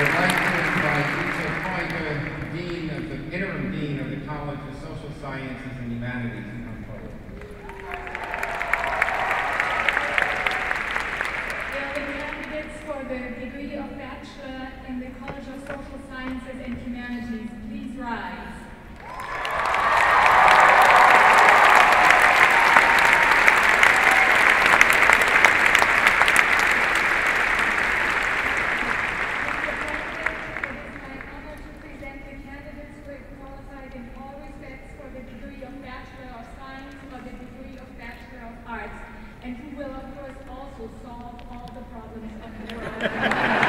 you to Dean of the, interim Dean of the College of Social Sciences and Humanities for the degree of Bachelor in the College of Social Sciences and Humanities. Please rise. In all respects for the degree of Bachelor of Science or the degree of Bachelor of Arts, and who will, of course, also solve all the problems of the world.